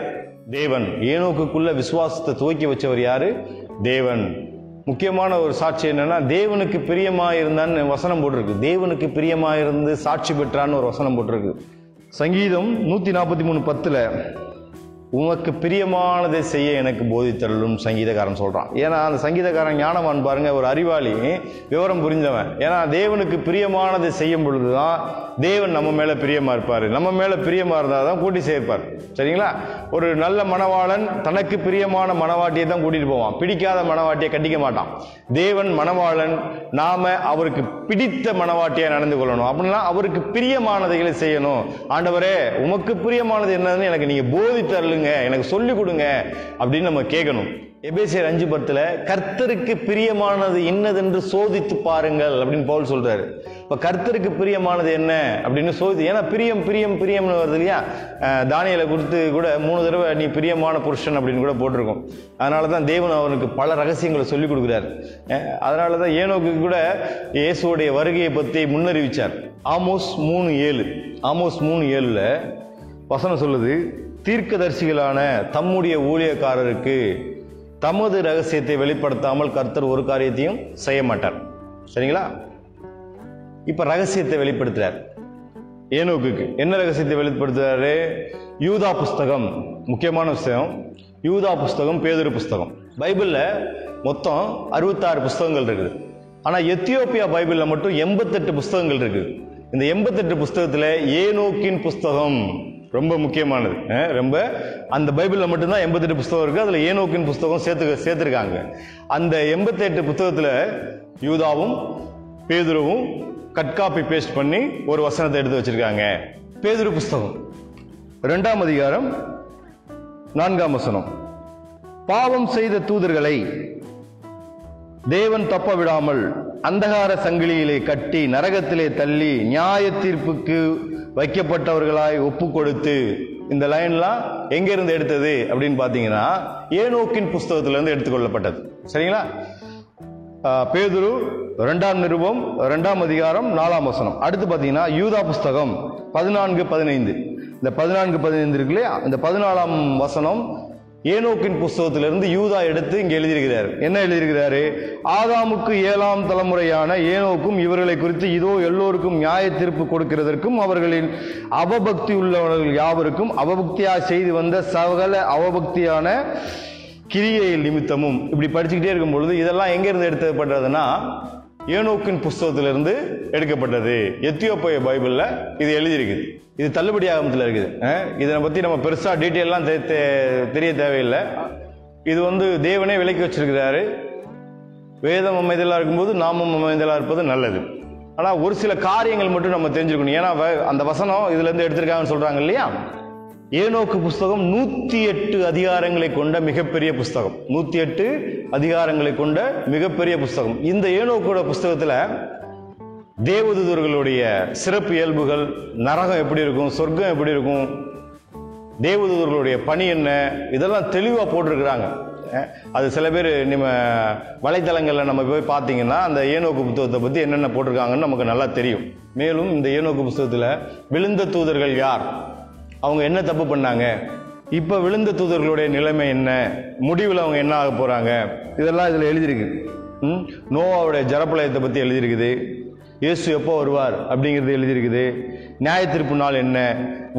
தேவன். ஏனோக்குக்குள்ள விசுவாசத்தை துவக்கி வச்சவர் யாரு? தேவன். முக்கியமான ஒரு சாட்சி என்னன்னா தேவனுக்கு பிரியமாக இருந்தான்னு வசனம் போட்டிருக்கு. தேவனுக்கு பிரியமாக இருந்து சாட்சி பெற்றான்னு ஒரு வசனம் போட்டிருக்கு. சங்கீதம் நூற்றி நாற்பத்தி மூணு பத்தில் உமக்கு பிரியமானதை செய்ய எனக்கு போதித்தருளும் சங்கீதக்காரன் சொல்கிறான் ஏன்னா அந்த சங்கீதக்காரன் ஞானவான் பாருங்க ஒரு அறிவாளி விவரம் புரிஞ்சவன் ஏன்னா தேவனுக்கு பிரியமானதை செய்யும் பொழுதுதான் தேவன் நம்ம மேலே பிரியமாக இருப்பார். நம்ம மேலே பிரியமாக இருந்தால் தான் கூட்டி சேர்ப்பார். சரிங்களா? ஒரு நல்ல மணவாளன் தனக்கு பிரியமான மணவாட்டியை தான் கூட்டிகிட்டு போவான். பிடிக்காத மணவாட்டியை கட்டிக்க மாட்டான். தேவன் மணவாளன் நாம் அவருக்கு பிடித்த மணவாட்டியா நடந்து கொள்ளணும். அப்படின்னா அவருக்கு பிரியமானதைகளை செய்யணும். ஆண்டவரே உமக்கு பிரியமானது என்னதுன்னு எனக்கு நீங்கள் போதித்தருளுங்க. எனக்கு சொல்லி கொடுங்க அப்படின்னு நம்ம கேட்கணும். எபேசியர் அஞ்சு பத்தில் கர்த்தருக்கு பிரியமானது என்னதென்று சோதித்து பாருங்கள் அப்படின்னு பவுல் சொல்றாரு. இப்ப கர்த்தருக்கு பிரியமானது என்ன அப்படின்னு சோதி ஏன்னா பிரியம் பிரியம் பிரியம்னு வருது இல்லையா? தானியலை கொடுத்து கூட மூணு தடவை நீ பிரியமான புருஷன் அப்படின்னு கூட போட்டிருக்கோம். அதனால தான் தேவன் அவனுக்கு பல ரகசியங்களை சொல்லிக் கொடுக்குறாரு. அதனால தான் ஏனோக்கு கூட இயேசுவோடைய வருகையை பற்றி முன்னறிவிச்சார். ஆமோஸ் மூணு ஏழு. ஆமோஸ் மூணு ஏழுல வசனம் சொல்லுது தீர்க்கதரிசிகளான தம்முடைய ஊழியக்காரருக்கு தமது ரகசியத்தை வெளிப்படுத்தாமல் கர்த்தர் ஒரு காரியத்தையும் செய்ய மாட்டார். சரிங்களா? இப்போ ரகசியத்தை வெளிப்படுத்துறார். ஏனோக்குக்கு என்ன ரகசியத்தை வெளிப்படுத்துறாரு? யூதா புஸ்தகம் முக்கியமான விஷயம் யூதா புஸ்தகம் பேதுரு புஸ்தகம். பைபிளில் மொத்தம் அறுபத்தாறு புஸ்தகங்கள் இருக்குது. ஆனால் எத்தியோப்பியா பைபிளில் மட்டும் எண்பத்தெட்டு புஸ்தகங்கள் இருக்குது. இந்த எண்பத்தெட்டு புஸ்தகத்தில் ஏனோக்கின் புஸ்தகம் ரொம்ப முக்கியமானது. ரொம்ப அந்த பைபிளில் மட்டும்தான் எண்பத்தெட்டு புஸ்தகம் இருக்குது அதில் ஏனோக்கின் புஸ்தகம் சேர்த்து சேர்த்துருக்காங்க. அந்த எண்பத்தெட்டு புஸ்தகத்தில் யூதாவும் பேதுருவும் கட் காப்பி பேஸ்ட் பண்ணி ஒரு வசனத்தை எடுத்து வச்சிருக்காங்க. பேதுரு புஸ்தகம். ரெண்டாம் அதிகாரம் நான்காம் வசனம். பாவம் செய்த தூதர்களை தேவன் தப்ப விடாமல் அந்தகார சங்கிலியிலே கட்டி நரகத்திலே தள்ளி நியாய தீர்ப்புக்கு வைக்கப்பட்டவர்களாய் ஒப்பு கொடுத்து இந்த லைன்லாம் எங்கேருந்து எடுத்தது அப்படின்னு பார்த்தீங்கன்னா ஏனோக்கின் புஸ்தகத்திலேருந்து எடுத்துக்கொள்ளப்பட்டது. சரிங்களா? பேதுரு ரெண்டாம் நிருபம் ரெண்டாம் அதிகாரம் நாலாம் வசனம். அடுத்து பார்த்தீங்கன்னா யூதா புஸ்தகம் பதினான்கு பதினைந்து. இந்த பதினான்கு பதினைந்து இருக்கு இல்லையா? இந்த பதினாலாம் வசனம் ஏனோக்கின் புஸ்தகத்திலிருந்து யூதா எடுத்து இங்கே எழுதியிருக்கிறார். என்ன எழுதியிருக்கிறாரு? ஆதாமுக்கு ஏழாம் தலைமுறையான ஏனோக்கும் இவர்களை குறித்து இதோ எல்லோருக்கும் நியாய தீர்ப்பு கொடுக்கிறதற்கும் அவர்களின் அவபக்தி உள்ளவர்கள் யாவருக்கும் அவபக்தியாக செய்து வந்த சகல அவபக்தியான கிரியையில் நிமித்தமும். இப்படி படிச்சுக்கிட்டே இருக்கும் பொழுது இதெல்லாம் எங்கேருந்து இருந்து ஏனோக்கின் புஸ்தகத்திலிருந்து எடுக்கப்பட்டது. எத்தியோப்பிய பைபிளில் இது எழுதியிருக்குது. இது தள்ளுபடி ஆகமத்தில் இருக்குது. இதனை பற்றி நம்ம பெருசாக டீட்டெயிலெலாம் தெ- தெரிய தேவையில்லை. இது வந்து தேவனே விலக்கி வச்சிருக்கிறாரு. வேதம் அமைதலாக இருக்கும்போது நாமம் அமைதலாக இருப்பது நல்லது. ஆனால் ஒரு சில காரியங்கள் மட்டும் நம்ம தெரிஞ்சுக்கணும். ஏன்னா வ- அந்த வசனம் இதுலேருந்து எடுத்திருக்காங்கன்னு சொல்கிறாங்க இல்லையா? ஏனோக்கு புஸ்தகம் நூற்றி எட்டு அதிகாரங்களை கொண்ட மிகப்பெரிய புஸ்தகம். நூற்றி எட்டு அதிகாரங்களை கொண்ட மிகப்பெரிய புஸ்தகம். இந்த ஏனோக்கோட புஸ்தகத்தில் தேவதூதர்களுடைய சிறப்பு இயல்புகள் நரகம் எப்படி இருக்கும் சொர்க்கம் எப்படி இருக்கும் தேவதூதர்களுடைய பணி என்ன இதெல்லாம் தெளிவாக போட்டிருக்கிறாங்க. அது சில பேர் நம்ம வலைத்தளங்களில் நம்ம போய் பார்த்தீங்கன்னா அந்த ஏனோக்கு புத்தகத்தை பற்றி என்னென்ன போட்டிருக்காங்கன்னு நமக்கு நல்லா தெரியும். மேலும் இந்த ஏனோக்கு புத்தகத்தில் விழுந்த தூதர்கள் யார்? அவங்க என்ன தப்பு பண்ணாங்க? இப்போ விழுந்த தூதர்களுடைய நிலைமை என்ன? முடிவில் அவங்க என்ன ஆக போகிறாங்க இதெல்லாம் இதில் எழுதியிருக்கு. ம்? நோவாவுடைய ஜரப்பலயத்தை பற்றி எழுதியிருக்குது. இயேசு எப்போ வருவார் அப்படிங்கிறது எழுதியிருக்குது. நியாய திருப்பு நாள் என்ன?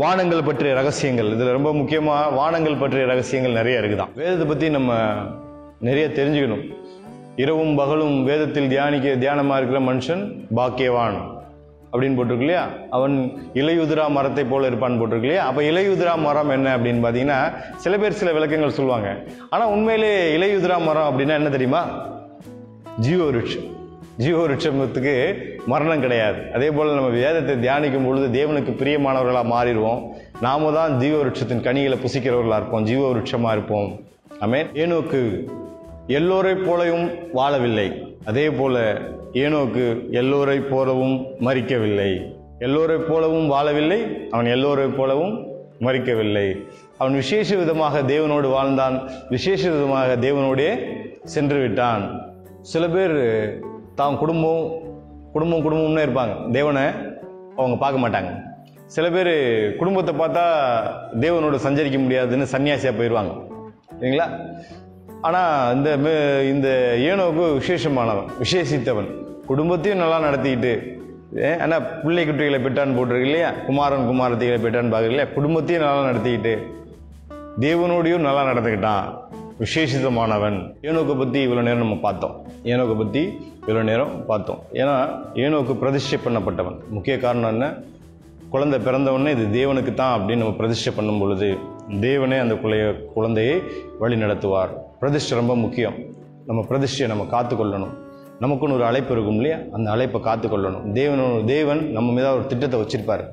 வானங்கள் பற்றிய ரகசியங்கள். இதில் ரொம்ப முக்கியமாக வானங்கள் பற்றிய ரகசியங்கள் நிறைய இருக்குதான். வேதத்தை பற்றி நம்ம நிறைய தெரிஞ்சுக்கணும். இரவும் பகலும் வேதத்தில் தியானிக்க தியானமாக இருக்கிற மனுஷன் பாக்கியவான் அப்படின்னு போட்டிருக்கு இல்லையா அவன் இலையுதிரா மரத்தை போல இருப்பான்னு போட்டிருக்கு இல்லையா அப்போ இலையுதிரா மரம் என்ன அப்படின்னு பார்த்தீங்கன்னா சில பேர் சில விளக்கங்கள் சொல்லுவாங்க. ஆனால் உண்மையிலே இலையுதிரா மரம் அப்படின்னா என்ன தெரியுமா? ஜீவ விருட்சம். ஜீவ விருட்சத்துக்கு மரணம் கிடையாது. அதே போல் நம்ம வேதத்தை தியானிக்கும் பொழுது தேவனுக்கு பிரியமானவர்களாக மாறிடுவோம். நாம தான் ஜீவ விருட்சத்தின் கனிகளை புசிக்கிறவர்களாக இருப்போம். ஜீவ விருட்சமாக இருப்போம். ஆமென். ஏனோக்கு எல்லோரை போலவும் வாழவில்லை. அதே போல ஏனோக்கு எல்லோரை போலவும் மறிக்கவில்லை எல்லோரை போலவும் வாழவில்லை. அவன் எல்லோரை போலவும் மறிக்கவில்லை அவன் விசேஷ விதமாக தேவனோடு வாழ்ந்தான். விசேஷ விதமாக தேவனோடே சென்று விட்டான். சில பேர் தான் குடும்பம் குடும்பம் குடும்பம்னு இருப்பாங்க. தேவனை அவங்க பார்க்க மாட்டாங்க. சில பேர் குடும்பத்தை பார்த்தா தேவனோடு சஞ்சரிக்க முடியாதுன்னு சன்னியாசியாக போயிடுவாங்க சரிங்களா ஆனால் இந்த இந்த ஏனோவுக்கு விசேஷமானவன் விசேஷித்தவன் குடும்பத்தையும் நல்லா நடத்திக்கிட்டு ஏ, பிள்ளை குட்டிகளை பெற்றான் போட்டிருக்கு இல்லையா? குமாரன் குமாரத்திகளை பெற்றான் பார்க்குறது இல்லையா? குடும்பத்தையும் நல்லா நடத்திக்கிட்டு தேவனோடையும் நல்லா நடந்துக்கிட்டான். விசேஷிதமானவன் ஏனோக்கை பற்றி இவ்வளோ நேரம் நம்ம பார்த்தோம். ஏனோக்கை பற்றி இவ்வளோ நேரம் பார்த்தோம். ஏன்னா ஏனோக்கு பிரதிஷ்டை பண்ணப்பட்டவன். முக்கிய காரணம் என்ன? குழந்தை பிறந்தவொடனே இது தேவனுக்கு தான் அப்படின்னு நம்ம பிரதிஷ்டை பண்ணும் பொழுது தேவனே அந்த குழைய குழந்தையை வழி நடத்துவார். பிரதிஷ்டை ரொம்ப முக்கியம். நம்ம பிரதிஷ்டையை நம்ம காத்துக்கொள்ளணும். நமக்குன்னு ஒரு அழைப்பு இருக்கும் இல்லையா? அந்த அழைப்பை காத்துக்கொள்ளணும். தேவனோ தேவன் நம்ம மீதாக ஒரு திட்டத்தை வச்சுருப்பார்.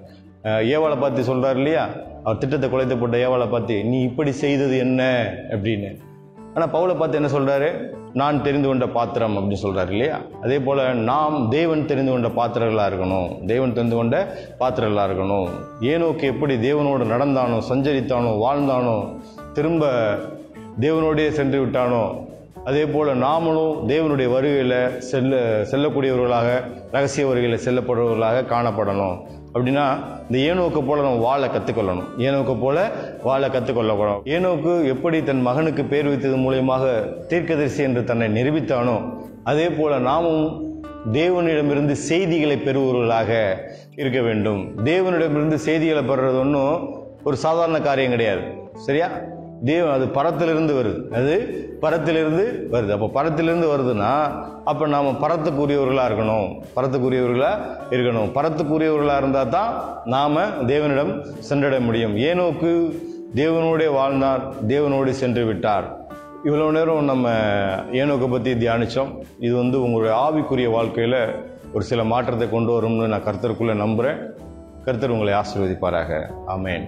ஏவாளை பார்த்து சொல்கிறார் இல்லையா? அவர் திட்டத்தை குலைத்து போட்ட ஏவாளை பார்த்து நீ இப்படி செய்தது என்ன? அப்படின்னு. ஆனால் பவுலை பார்த்து என்ன சொல்கிறாரு நான் தெரிந்து கொண்ட பாத்திரம் அப்படின்னு சொல்கிறாரு இல்லையா? அதே போல் நாம் தேவன் தெரிந்து கொண்ட பாத்திரங்களாக இருக்கணும். தேவன் தெரிந்து கொண்ட பாத்திரங்களாக இருக்கணும். ஏனோக்கு எப்படி தேவனோடு நடந்தானோ சஞ்சரித்தானோ வாழ்ந்தானோ திரும்ப தேவனோடையே சென்று விட்டானோ அதே போல் நாமளும் தேவனுடைய வருகையில் செல்ல செல்லக்கூடியவர்களாக ரகசிய வருகையில் செல்லப்படுவர்களாக காணப்படணும். அப்படின்னா இந்த ஏனோக்கு போல நம்ம வாழ கற்றுக்கொள்ளணும் ஏனோக்கு போல வாழ கற்றுக்கொள்ளப்படணும் ஏனோக்கு எப்படி தன் மகனுக்கு பேர் வைத்தது மூலியமாக தீர்க்கதரிசி என்று தன்னை நிரூபித்தானோ அதே போல நாமும் தேவனிடமிருந்து செய்திகளை பெறுபவர்களாக இருக்க வேண்டும். தேவனிடமிருந்து செய்திகளை பெறுறது ஒன்றும் ஒரு சாதாரண காரியம் கிடையாது. சரியா? தேவன் அது பரத்திலிருந்து வருது. அது பரத்திலிருந்து வருது. அப்போ பரத்திலிருந்து வருதுன்னா அப்போ நாம் பரத்துக்குரியவர்களாக இருக்கணும். பரத்துக்குரியவர்களாக இருக்கணும். பரத்துக்குரியவர்களாக இருந்தால் தான் நாம் தேவனிடம் சென்றடைய முடியும். ஏனோக்கு தேவனோடே வாழ்ந்தார் தேவனோடு சென்று விட்டார். இவ்வளோ நேரம் நம்ம ஏனோக்கை பற்றி தியானித்தோம் இது வந்து உங்களுடைய ஆவிக்குரிய வாழ்க்கையில் ஒரு சில மாற்றத்தை கொண்டு வரும்னு நான் கருத்தருக்குள்ளே நம்புகிறேன் கருத்தர் உங்களை ஆசீர்வதிப்பாராக. ஆமென்.